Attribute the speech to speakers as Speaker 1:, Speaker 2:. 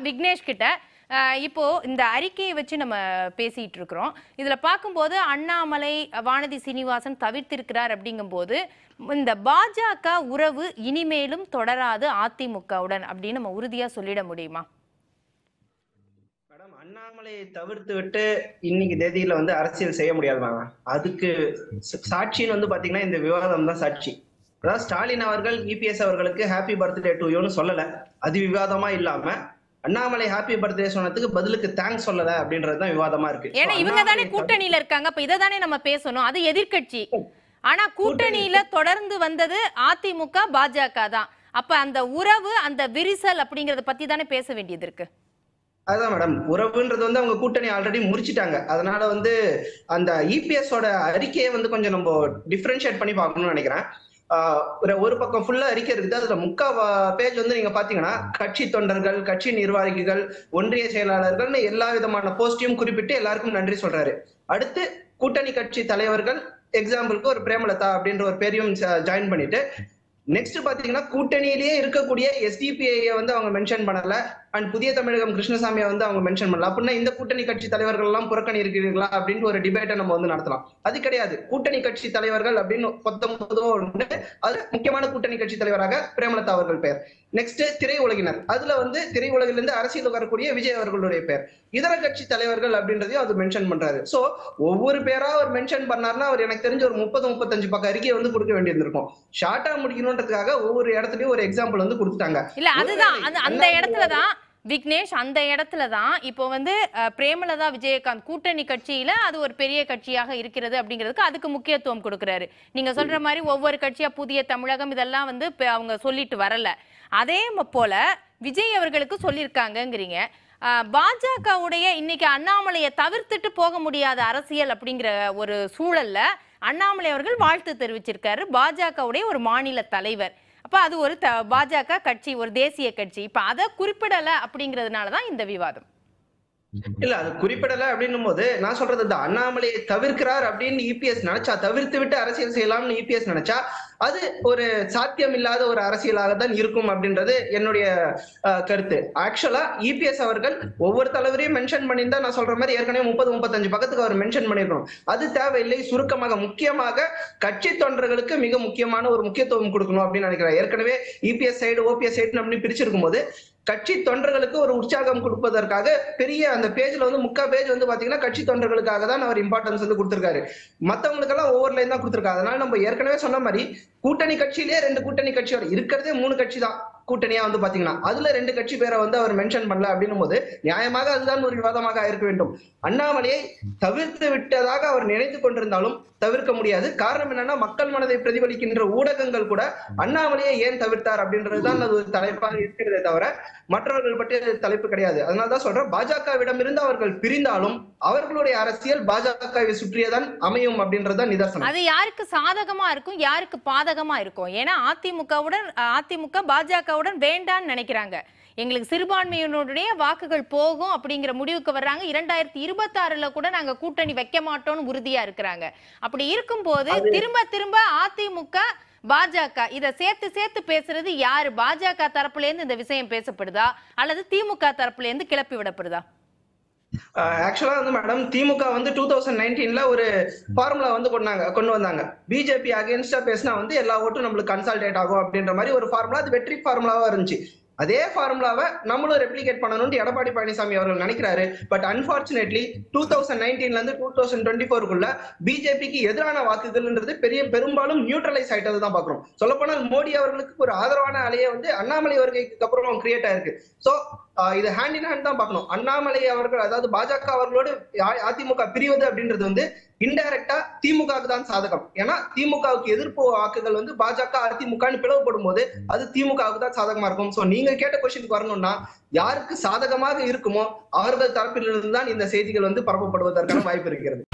Speaker 1: விக்னேஷ் கிட்ட இப்போ இந்த அறிக்கையை வச்சு நம்ம பேசிட்டு இருக்கிறோம். இதுல பார்க்கும்போது அண்ணாமலை வானதி சீனிவாசன் தவிர்த்திருக்கிறார் அப்படிங்கும்போது இந்த பாஜக உறவு இனிமேலும் தொடராது அதிமுகவுடன் அப்படின்னு நம்ம உறுதியா சொல்லிட முடியுமா?
Speaker 2: மேடம் அண்ணாமலையை தவிர்த்து விட்டு இன்னைக்கு தேதியில வந்து அரசியல் செய்ய முடியாது அதுக்கு சாட்சின்னு வந்து பாத்தீங்கன்னா இந்த விவாதம் தான் சாட்சி. அதாவது ஸ்டாலின் அவர்கள் இபிஎஸ் அவர்களுக்கு ஹாப்பி பர்த்டே டு யூன்னு சொல்லல. அது விவாதமா இல்லாம அண்ணாமலை ஹாப்பி பர்த்டே சொன்னதுக்கு பதிலுக்கு தேங்க்ஸ் சொல்லல அப்படின்றது தான் விவாதமா இருக்கு.
Speaker 1: ஏன்னா இவங்க தானே கூட்டணியில இருக்காங்க அப்ப இதை தானே நம்ம பேசணும். அது எதிர்க்கட்சி. ஆனா கூட்டணியில தொடர்ந்து வந்தது அதிமுக பாஜக தான். அப்ப அந்த உறவு அந்த விரிசல் அப்படிங்கறத பத்தி தானே பேச வேண்டியது இருக்கு?
Speaker 2: அதான் மேடம் உறவுன்றது வந்து அவங்க கூட்டணி ஆல்ரெடி முறிச்சிட்டாங்க. அதனால வந்து அந்த இபிஎஸ் ஓட அறிக்கையை வந்து கொஞ்சம் நம்ம டிஃபரன்ஷியேட் பண்ணி பார்க்கணும்னு நினைக்கிறேன். ஒரு ஒரு பக்கம் ஃபுல்லா அறிக்கை இருக்குது. அதுல முக்கா பேஜ் வந்து நீங்க பாத்தீங்கன்னா கட்சி தொண்டர்கள் கட்சி நிர்வாகிகள் ஒன்றிய செயலாளர்கள்னு எல்லா விதமான போஸ்டையும் குறிப்பிட்டு எல்லாருக்கும் நன்றி சொல்றாரு. அடுத்து கூட்டணி கட்சி தலைவர்கள் எக்ஸாம்பிளுக்கு ஒரு பிரேமலதா அப்படின்ற ஒரு பேரையும் ஜாயின் பண்ணிட்டு நெக்ஸ்ட் பாத்தீங்கன்னா கூட்டணியிலேயே இருக்கக்கூடிய எஸ்டிபிஐ வந்து அவங்க மென்ஷன் பண்ணல. அண்ட் புதிய தமிழகம் கிருஷ்ணசாமியை வந்து அவங்க மென்ஷன் பண்ணல. அப்படின்னா இந்த கூட்டணி கட்சி தலைவர்கள் எல்லாம் புறக்கணி இருக்கிறீர்களா அப்படின்ட்டு ஒரு டிபேட்டை நம்ம வந்து நடத்தலாம். அது கிடையாது. கூட்டணி கட்சி தலைவர்கள் அப்படின்னு பத்தொன்பதோ உண்டு. அது முக்கியமான கூட்டணி கட்சி தலைவராக பிரேமலதா அவர்கள் பெயர். நெக்ஸ்ட் திரையுலகினர். அதுல வந்து திரையுலகிலிருந்து அரசியல் வரக்கூடிய விஜய் அவர்களுடைய பெயர். இதர கட்சி தலைவர்கள் அப்படின்றதையும் அது மென்ஷன் பண்றாரு. சோ ஒவ்வொரு பேரா அவர் மென்ஷன் பண்ணார்னா அவர் எனக்கு தெரிஞ்ச ஒரு முப்பது முப்பத்தஞ்சு பக்கம் அறிக்கையை வந்து கொடுக்க வேண்டியிருந்திருக்கும். ஷார்ட்டா முடிக்கணுன்றதுக்காக ஒவ்வொரு இடத்துலயும் ஒரு எக்ஸாம்பிள் வந்து கொடுத்துட்டாங்க.
Speaker 1: இல்ல அதுதான். அந்த இடத்துல தான் விக்னேஷ் அந்த இடத்துல தான் இப்போ வந்து பிரேமலதா விஜயகாந்த் கூட்டணி கட்சியில அது ஒரு பெரிய கட்சியாக இருக்கிறது அப்படிங்கிறதுக்கு அதுக்கு முக்கியத்துவம் கொடுக்கறாரு. நீங்க சொல்ற மாதிரி ஒவ்வொரு கட்சியா புதிய தமிழகம் இதெல்லாம் வந்து அவங்க சொல்லிட்டு வரல. அதே போல விஜய் அவர்களுக்கு சொல்லியிருக்காங்கங்கிறீங்க. பாஜகவுடைய இன்னைக்கு அண்ணாமலையை தவிர்த்துட்டு போக முடியாத அரசியல் அப்படிங்கிற ஒரு சூழல்ல அண்ணாமலை அவர்கள் வாழ்த்து தெரிவிச்சிருக்காரு. பாஜகவுடைய ஒரு மாநில தலைவர். அப்போ அது ஒரு த- பாஜக கட்சி ஒரு தேசிய கட்சி. இப்போ அதை குறிப்பிடலை அப்படிங்கிறதுனால தான் இந்த விவாதம்.
Speaker 2: இல்ல அது குறிப்பிடல அப்படின்னும் போது நான் சொல்றது இந்த அண்ணாமலையை தவிர்க்கிறார் அப்படின்னு இபிஎஸ் நினைச்சா தவிர்த்து விட்டு அரசியல் செய்யலாம்னு இபிஎஸ் நினைச்சா அது ஒரு சாத்தியம் இல்லாத ஒரு அரசியலாக தான் இருக்கும் அப்படின்றது என்னுடைய அஹ், கருத்து. ஆக்சுவலா இபிஎஸ் அவர்கள் ஒவ்வொரு தலைவரையும் மென்ஷன் பண்ணியிருந்தா நான் சொல்ற மாதிரி ஏற்கனவே முப்பது முப்பத்தஞ்சு பக்கத்துக்கு அவர் மென்ஷன் பண்ணிருக்கணும் அது தேவையில்லை. சுருக்கமாக முக்கியமாக கட்சி தொண்டர்களுக்கு மிக முக்கியமான ஒரு முக்கியத்துவம் கொடுக்கணும் அப்படின்னு நினைக்கிறேன் ஏற்கனவே இபிஎஸ் சைடு ஓபிஎஸ் சைடு அப்படின்னு பிரிச்சிருக்கும் போது கட்சி தொண்டர்களுக்கு ஒரு உற்சாகம் கொடுப்பதற்காக பெரிய அந்த பேஜ்ல வந்து முக்கா பேஜ் வந்து பாத்தீங்கன்னா கட்சி தொண்டர்களுக்காக தான் அவர் இம்பார்ட்டன்ஸ் வந்து கொடுத்திருக்காரு. மத்தவங்களுக்கெல்லாம் ஒவ்வொரு லைன் தான் கொடுத்திருக்காரு. அதனால நம்ம ஏற்கனவே சொன்ன மாதிரி கூட்டணி கட்சியிலேயே ரெண்டு கூட்டணி கட்சி வரும். இருக்கிறதே மூணு கட்சி தான். கூட்டணியா வந்து பாத்தீங்கன்னா அதுல ரெண்டு கட்சி பேரை வந்து அவர் மென்ஷன் பண்ணல அப்படின்னும் போது நியாயமாக அதுதான் ஒரு விவாதமாக இருக்க வேண்டும். அண்ணாமலையை தவிர்த்து விட்டதாக அவர் நினைத்து கொண்டிருந்தாலும் தவிர்க்க முடியாது. காரணம் என்னன்னா மக்கள் மனதை பிரதிபலிக்கின்ற ஊடகங்கள் கூட அண்ணாமலையை ஏன் தவிர்த்தார் அப்படின்றதுதான் அது ஒரு தலைப்பாக இருக்கிறதே தவிர மற்றவர்கள் பற்றிய தலைப்பு கிடையாது. அதனாலதான் சொல்றேன் பாஜகவிடம் இருந்து அவர்கள் பிரிந்தாலும் அவர்களுடைய அரசியல் பாஜகவை சுற்றியதான் அமையும் அப்படின்றதுதான் நிதர்சனம்.
Speaker 1: அது யாருக்கு சாதகமா இருக்கும் யாருக்கு பாதகமா இருக்கும்? ஏன்னா அதிமுகவுடன் அதிமுக பாஜக பாஜகவுடன் வேண்டான்னு நினைக்கிறாங்க. எங்களுக்கு சிறுபான்மையினுடைய வாக்குகள் போகும் அப்படிங்கிற முடிவுக்கு வர்றாங்க. இரண்டாயிரத்தி இருபத்தி ஆறுல கூட நாங்க கூட்டணி வைக்க மாட்டோம்னு உறுதியா இருக்கிறாங்க. அப்படி இருக்கும்போது திரும்ப திரும்ப அதிமுக பாஜக இத சேர்த்து சேர்த்து பேசுறது யாரு? பாஜக தரப்புல இருந்து இந்த விஷயம் பேசப்படுதா? அல்லது திமுக தரப்புல இருந்து கிளப்பி விடப்படுதா?
Speaker 2: ஆக்சுவலா வந்து மேடம் திமுக வந்து டூ தௌசண்ட் நைன்டீன்ல ஒரு ஃபார்முலா வந்து கொண்டாங்க கொண்டு வந்தாங்க. பிஜேபி அகேன்ஸ்டா பேசினா வந்து எல்லா ஓட்டும் நம்மளுக்கு கன்சால்டேட் ஆகும் அப்படின்ற மாதிரி ஒரு ஃபார்முலா அது வெற்றி ஃபார்முலாவா இருந்துச்சு. அதே ஃபார்முலாவை நம்மளும் ரெப்ளிகேட் பண்ணணும்னு எடப்பாடி பழனிசாமி அவர்கள் நினைக்கிறாரு. பட் அன்பார்ச்சுனேட்லி டூ தௌசண்ட் நைன்டீன்ல இருந்து டூ தௌசண்ட் டுவெண்ட்டி ஃபோருக்குள்ள பிஜேபிக்கு எதிரான வாக்குகள்ன்றது பெரிய பெரும்பாலும் நியூட்ரலைஸ் ஆயிட்டது தான் பாக்குறோம் சொல்லப்போனால் மோடி அவர்களுக்கு ஒரு ஆதரவான அலையை வந்து அண்ணாமலை வருகைக்கு அப்புறம் கிரியேட் ஆயிருக்கு. சோ இது ஹேண்ட் இன் ஹேண்ட் தான் பார்க்கணும். அண்ணாமலை அவர்கள் அதாவது பாஜக அவர்களோடு அதிமுக பிரிவது அப்படின்றது வந்து இன்டைரக்டா திமுகவுக்கு தான் சாதகம். ஏன்னா திமுகவுக்கு எதிர்ப்பு வாக்குகள் வந்து பாஜக அதிமுகன்னு பிளவுபடும் போது அது திமுகவுக்கு தான் சாதகமா இருக்கும். சோ நீங்க கேட்ட கொஸ்டினுக்கு வரணும்னா யாருக்கு சாதகமாக இருக்குமோ அவர்கள் தரப்பிலிருந்து தான் இந்த செய்திகள் வந்து பரப்பப்படுவதற்கான வாய்ப்பு இருக்கிறது.